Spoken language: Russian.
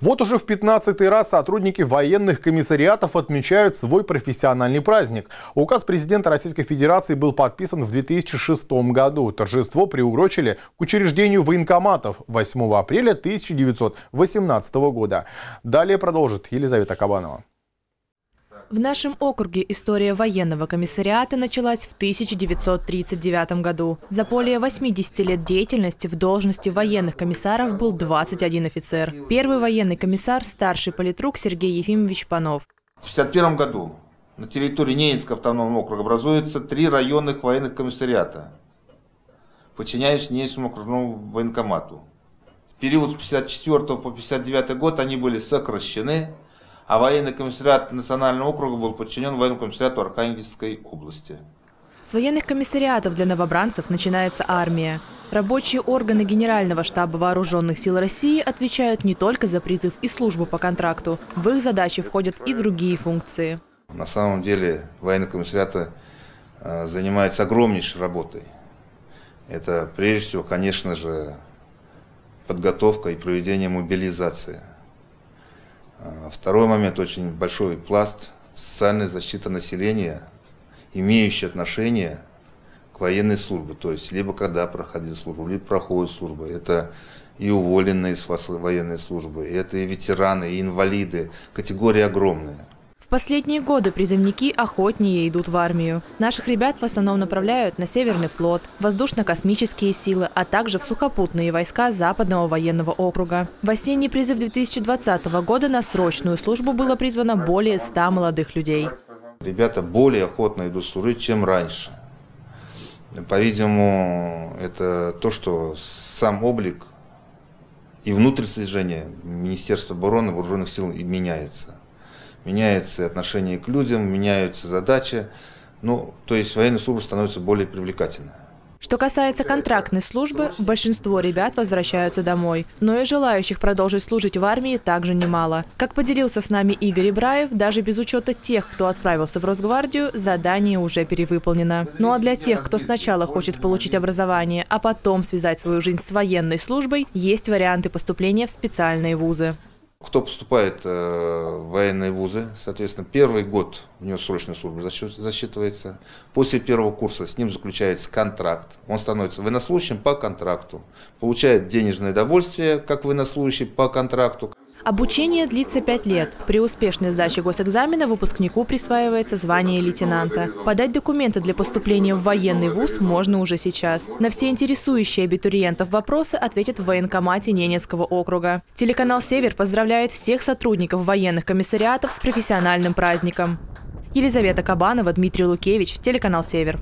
Вот уже в 15-й раз сотрудники военных комиссариатов отмечают свой профессиональный праздник. Указ президента Российской Федерации был подписан в 2006 году. Торжество приурочили к учреждению военкоматов 8 апреля 1918 года. Далее продолжит Елизавета Кабанова. В нашем округе история военного комиссариата началась в 1939 году. За более 80 лет деятельности в должности военных комиссаров был 21 офицер. Первый военный комиссар – старший политрук Сергей Ефимович Панов. В 1951 году на территории Ненецкого автономного округа образуется три районных военных комиссариата, подчиняясь Ненецкому окружному военкомату. В период с 1954 по 1959 год они были сокращены а военный комиссариат Национального округа был подчинен военному комиссариату Архангельской области. С военных комиссариатов для новобранцев начинается армия. Рабочие органы Генерального штаба Вооруженных сил России отвечают не только за призыв и службу по контракту. В их задачи входят и другие функции. На самом деле военные комиссариаты э, занимаются огромнейшей работой. Это прежде всего, конечно же, подготовка и проведение мобилизации – второй момент, очень большой пласт социальной защиты населения, имеющий отношение к военной службе. То есть, либо когда проходит службу, либо проходит служба. Это и уволенные с военной службы, это и ветераны, и инвалиды. Категория огромная последние годы призывники охотнее идут в армию. Наших ребят в основном направляют на Северный флот, воздушно-космические силы, а также в сухопутные войска Западного военного округа. В осенний призыв 2020 года на срочную службу было призвано более 100 молодых людей. Ребята более охотно идут служить, чем раньше. По-видимому, это то, что сам облик и внутрь слежения Министерства обороны вооруженных сил меняется меняется отношение к людям, меняются задачи. Ну, то есть военная служба становится более привлекательной. Что касается контрактной службы, большинство ребят возвращаются домой. Но и желающих продолжить служить в армии также немало. Как поделился с нами Игорь Ибраев, даже без учета тех, кто отправился в Росгвардию, задание уже перевыполнено. Ну а для тех, кто сначала хочет получить образование, а потом связать свою жизнь с военной службой, есть варианты поступления в специальные вузы кто поступает э, в военные вузы, соответственно, первый год у него срочная служба засчитывается. После первого курса с ним заключается контракт. Он становится военнослужащим по контракту, получает денежное довольствие как военнослужащий по контракту. Обучение длится пять лет. При успешной сдаче госэкзамена выпускнику присваивается звание лейтенанта. Подать документы для поступления в военный вуз можно уже сейчас. На все интересующие абитуриентов вопросы ответят в военкомате Ненецкого округа. Телеканал «Север» поздравляет всех сотрудников военных комиссариатов с профессиональным праздником. Елизавета Кабанова, Дмитрий Лукевич, телеканал «Север».